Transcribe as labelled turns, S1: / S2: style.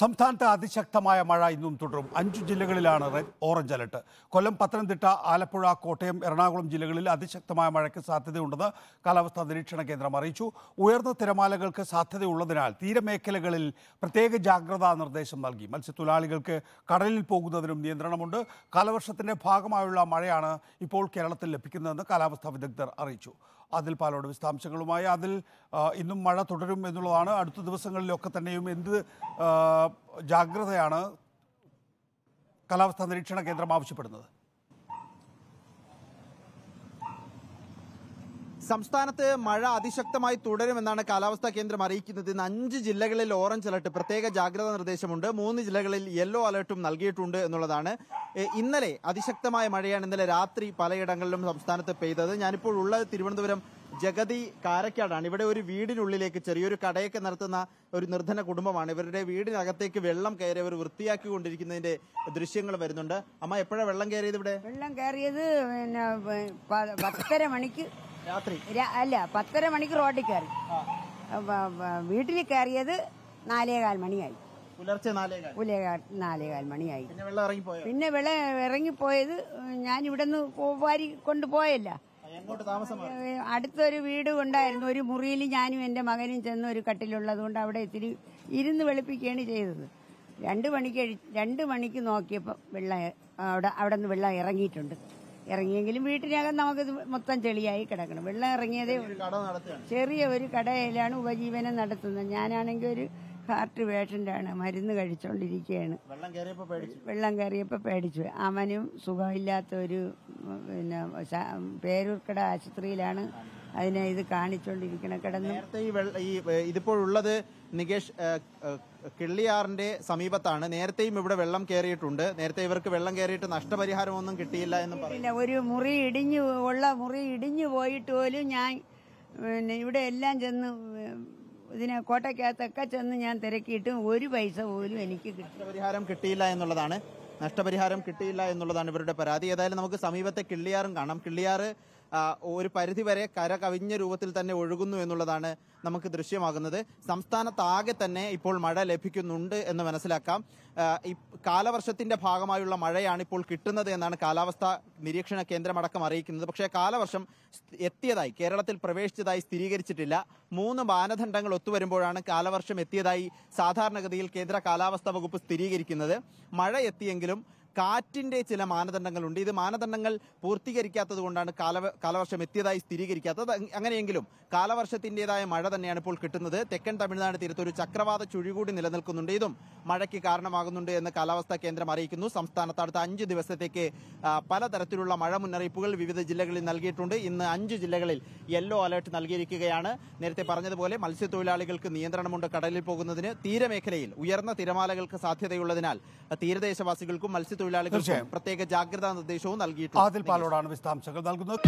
S1: സംസ്ഥാനത്ത് അതിശക്തമായ മഴ ഇന്നും തുടരും. അഞ്ചു ജില്ലകളിലാണ് red orange alert Kollam Pathanamthitta Alappuzha Kottayam Ernakulam ജില്ലകളിൽ അതിശക്തമായ മഴയ്ക്ക് സാധ്യതയുണ്ടെന്ന് കാലാവസ്ഥാ നിരീക്ഷണ കേന്ദ്രം അറിയിച്ചു. ഉയർന്ന തിരമാലകൾക്ക് സാധ്യതയുള്ളതിനാൽ തീരമേഖലകളിൽ പ്രത്യേക ജാഗ്രതാ നിർദ്ദേശം നൽകി. മത്സ്യത്തൊഴിലാളികൾക്ക് കടലിൽ പോകുന്നതിനും നിയന്ത്രണമുണ്ട്. കാലവർഷത്തിന്റെ ഭാഗമായുള്ള മഴയാണ് ഇപ്പോൾ കേരളത്തിൽ ലഭിക്കുന്നതെന്ന് കാലാവസ്ഥാ വിദഗ്ധർ അറിയിച്ചു. അതിൽ പാലോട് വിശദാംശങ്ങളുമായി. അതിൽ ഇന്നും മഴ തുടരും എന്നുള്ളതാണ്. അടുത്ത ദിവസങ്ങളിലൊക്കെ തന്നെയും എന്ത് ജാഗ്രതയാണ് കാലാവസ്ഥാ നിരീക്ഷണ കേന്ദ്രം ആവശ്യപ്പെടുന്നത്?
S2: സംസ്ഥാനത്ത് മഴ അതിശക്തമായി തുടരുമെന്നാണ് കാലാവസ്ഥാ കേന്ദ്രം അറിയിക്കുന്നത്. ഇന്ന് അഞ്ച് ജില്ലകളിൽ ഓറഞ്ച് അലർട്ട് പ്രത്യേക ജാഗ്രതാ നിർദ്ദേശമുണ്ട്. മൂന്ന് ജില്ലകളിൽ യെല്ലോ അലർട്ടും നൽകിയിട്ടുണ്ട് എന്നുള്ളതാണ്. ഇന്നലെ അതിശക്തമായ മഴയാണ് ഇന്നലെ രാത്രി പലയിടങ്ങളിലും സംസ്ഥാനത്ത് പെയ്തത്. ഞാനിപ്പോൾ ഉള്ളത് തിരുവനന്തപുരം ജഗതി കാരക്കാടാണ്. ഇവിടെ ഒരു വീടിനുള്ളിലേക്ക് ചെറിയൊരു കടയൊക്കെ നടത്തുന്ന ഒരു നിർധന കുടുംബമാണ്. ഇവരുടെ വീടിനകത്തേക്ക് വെള്ളം കയറി അവർ വൃത്തിയാക്കി കൊണ്ടിരിക്കുന്നതിന്റെ ദൃശ്യങ്ങൾ വരുന്നുണ്ട്. അമ്മ എപ്പോഴാണ് വെള്ളം കയറിയത് ഇവിടെ?
S3: വെള്ളം കയറിയത് പിന്നെ പത്തര മണിക്ക്.
S2: രാത്രി?
S3: അല്ല പത്തര മണിക്ക് റോഡിൽ കയറി. വീട്ടിൽ കയറിയത് നാലേകാൽ മണിയായി.
S2: പുലർച്ചെ നാലേകാൽ.
S3: മണിയായി.
S2: പിന്നെ
S3: വിള ഇറങ്ങിപ്പോയത് ഞാൻ ഇവിടെ നിന്ന് വാരി കൊണ്ടുപോയല്ല അടുത്തൊരു വീട് ഉണ്ടായിരുന്നു. ഒരു മുറിയിൽ ഞാനും എന്റെ മകനും ചെന്ന് ഒരു കട്ടിലുള്ളത് കൊണ്ട് അവിടെ ഇത്തിരി ഇരുന്ന് വെളുപ്പിക്കുകയാണ് ചെയ്തത്. രണ്ട് മണിക്ക് രണ്ടു രണ്ട് മണിക്ക് നോക്കിയപ്പോൾ വെള്ളം അവിടെ അവിടെ നിന്ന് വെള്ളം ഇറങ്ങിയിട്ടുണ്ട്. ഇറങ്ങിയെങ്കിലും വീട്ടിനകം നമുക്ക് മൊത്തം ചെളിയായി കിടക്കണം. വെള്ളം ഇറങ്ങിയതേ ചെറിയ ഒരു കടയിലാണ് ഉപജീവനം നടത്തുന്നത്. ഞാനാണെങ്കിൽ ഒരു ഹാർട്ട് പേഷ്യന്റാണ് മരുന്ന് കഴിച്ചുകൊണ്ടിരിക്കുകയാണ്
S2: വെള്ളം കയറിയപ്പോ പേടിച്ചു.
S3: വെള്ളം കയറിയപ്പോൾ പേടിച്ചു. അവനും സുഖമില്ലാത്ത ഒരു പിന്നെ പേരൂർക്കട ആശുപത്രിയിലാണ് അതിനെ ഇത് കാണിച്ചുകൊണ്ടിരിക്കണം കിടന്ന്.
S2: നേരത്തെ ഈ ഇതിപ്പോഴുള്ളത് നികേഷ് കിള്ളിയാറിന്റെ സമീപത്താണ്. നേരത്തെയും ഇവിടെ വെള്ളം കയറിയിട്ടുണ്ട് നേരത്തെ ഇവർക്ക് വെള്ളം കയറിയിട്ട് നഷ്ടപരിഹാരമൊന്നും കിട്ടിയില്ല എന്ന്
S3: പറഞ്ഞു ഒരു മുറി ഇടിഞ്ഞു ഉള്ള മുറി ഇടിഞ്ഞു പോയിട്ട് പോലും ഞാൻ പിന്നെ ഇവിടെ എല്ലാം ചെന്ന് ഇതിനെ കോട്ടയ്ക്കകത്തൊക്കെ ചെന്ന് ഞാൻ തിരക്കിയിട്ടും ഒരു പൈസ പോലും എനിക്ക്
S2: നഷ്ടപരിഹാരം കിട്ടിയില്ല എന്നുള്ളതാണ്. നഷ്ടപരിഹാരം കിട്ടിയില്ല എന്നുള്ളതാണ് ഇവരുടെ പരാതി. ഏതായാലും നമുക്ക് സമീപത്തെ കിള്ളിയാറും കാണാം. കിള്ളിയാറ് ഒരു പരിധിവരെ കര കവിഞ്ഞ രൂപത്തിൽ തന്നെ ഒഴുകുന്നു എന്നുള്ളതാണ് നമുക്ക് ദൃശ്യമാകുന്നത്. സംസ്ഥാനത്താകെ തന്നെ ഇപ്പോൾ മഴ ലഭിക്കുന്നുണ്ട് എന്ന് മനസ്സിലാക്കാം. കാലവർഷത്തിന്റെ ഭാഗമായുള്ള മഴയാണ് ഇപ്പോൾ കിട്ടുന്നത് എന്നാണ് കാലാവസ്ഥാ നിരീക്ഷണ കേന്ദ്രമടക്കം അറിയിക്കുന്നത്. പക്ഷേ കാലവർഷം എത്തിയതായി കേരളത്തിൽ പ്രവേശിച്ചതായി സ്ഥിരീകരിച്ചിട്ടില്ല. മൂന്ന് മാനദണ്ഡങ്ങൾ ഒത്തുവരുമ്പോഴാണ് കാലവർഷം എത്തിയതായി സാധാരണഗതിയിൽ കേന്ദ്ര കാലാവസ്ഥാ വകുപ്പ് സ്ഥിരീകരിക്കുന്നത്. മഴ എത്തിയെങ്കിലും കാറ്റിന്റെ ചില മാനദണ്ഡങ്ങളുണ്ട്. ഇത് മാനദണ്ഡങ്ങൾ പൂർത്തീകരിക്കാത്തത് കൊണ്ടാണ് കാലവ കാലവർഷം എത്തിയതായി സ്ഥിരീകരിക്കാത്തത്. അങ്ങനെയെങ്കിലും കാലവർഷത്തിന്റേതായ മഴ തന്നെയാണ് ഇപ്പോൾ കിട്ടുന്നത്. തെക്കൻ തമിഴ്നാട് തീരത്ത് ഒരു ചക്രവാത ചുഴികൂടി നിലനിൽക്കുന്നുണ്ട്. ഇതും മഴയ്ക്ക് കാരണമാകുന്നുണ്ട് എന്ന് കാലാവസ്ഥാ കേന്ദ്രം അറിയിക്കുന്നു. സംസ്ഥാനത്ത് അടുത്ത അഞ്ച് ദിവസത്തേക്ക് പലതരത്തിലുള്ള മഴ മുന്നറിയിപ്പുകൾ വിവിധ ജില്ലകളിൽ നൽകിയിട്ടുണ്ട്. ഇന്ന് അഞ്ച് ജില്ലകളിൽ യെല്ലോ അലർട്ട് നൽകിയിരിക്കുകയാണ്. നേരത്തെ പറഞ്ഞതുപോലെ മത്സ്യത്തൊഴിലാളികൾക്ക് നിയന്ത്രണമുണ്ട് കടലിൽ പോകുന്നതിന്. തീരമേഖലയിൽ ഉയർന്ന തിരമാലകൾക്ക് സാധ്യതയുള്ളതിനാൽ തീരദേശവാസികൾക്കും മത്സ്യത്തൊഴിലാളികൾക്കും
S1: തീർച്ചയായും.
S2: പ്രത്യേക ജാഗ്രതാ നിർദ്ദേശവും നൽകിയിട്ടുണ്ട്
S1: ആദിൽ പാലോടാണ് വിശദാംശങ്ങൾ നൽകുന്നത്